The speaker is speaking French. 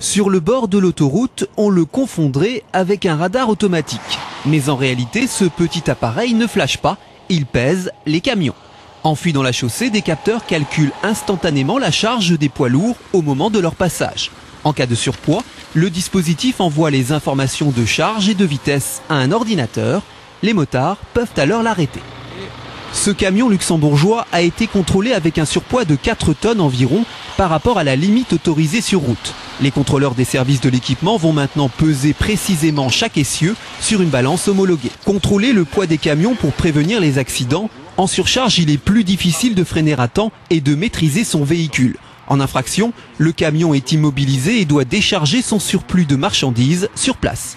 Sur le bord de l'autoroute, on le confondrait avec un radar automatique. Mais en réalité, ce petit appareil ne flash pas, il pèse les camions. Enfuis dans la chaussée, des capteurs calculent instantanément la charge des poids lourds au moment de leur passage. En cas de surpoids, le dispositif envoie les informations de charge et de vitesse à un ordinateur. Les motards peuvent alors l'arrêter. Ce camion luxembourgeois a été contrôlé avec un surpoids de 4 tonnes environ par rapport à la limite autorisée sur route. Les contrôleurs des services de l'équipement vont maintenant peser précisément chaque essieu sur une balance homologuée. Contrôler le poids des camions pour prévenir les accidents. En surcharge, il est plus difficile de freiner à temps et de maîtriser son véhicule. En infraction, le camion est immobilisé et doit décharger son surplus de marchandises sur place.